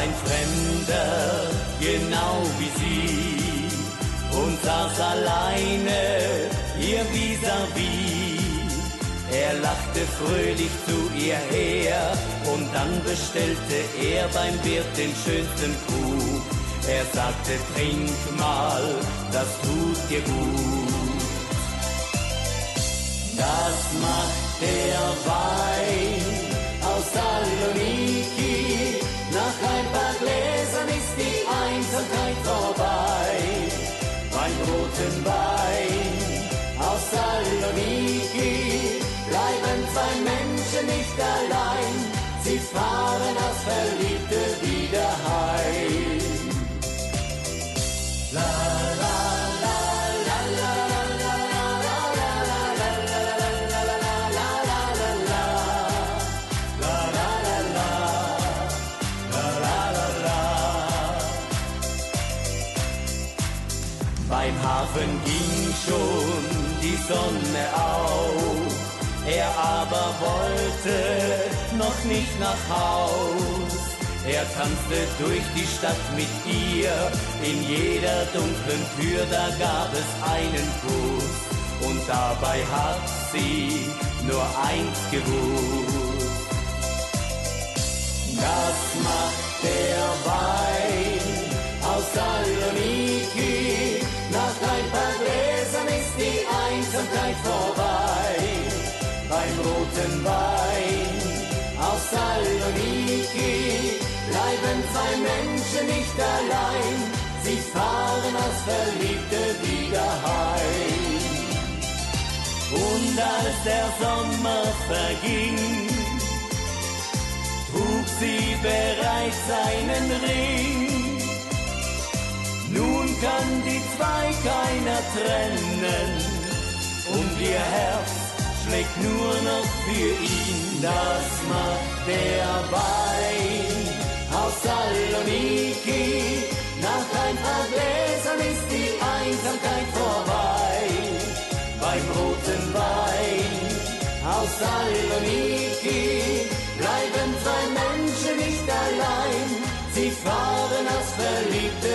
ein Fremder, genau wie sie, und saß alleine ihr vis-à-vis. Er lachte fröhlich zu ihr her und dann bestellte er beim Wirt den schönsten Krug. Er sagte, trink mal, das tut dir gut. Das macht der Wein Beim roten Wein aus Saloniki bleiben zwei Menschen nicht allein. Sie fahren als Verliebte wieder heim. Beim Hafen ging schon die Sonne auf, er aber wollte noch nicht nach Haus. Er tanzte durch die Stadt mit ihr, in jeder dunklen Tür, da gab es einen Kuss. Und dabei hat sie nur eins gewusst. Das macht roten Wein aus Saloniki bleiben zwei Menschen nicht allein. Sie fahren als Verliebte wieder heim. Und als der Sommer verging, trug sie bereits seinen Ring. Nun kann die zwei keiner trennen und ihr Herz schlägt nur noch für ihn. Das macht der Wein aus Saloniki. Nach ein paar Gläsern ist die Einsamkeit vorbei. Beim roten Wein aus Saloniki bleiben zwei Menschen nicht allein. Sie fahren als Verliebte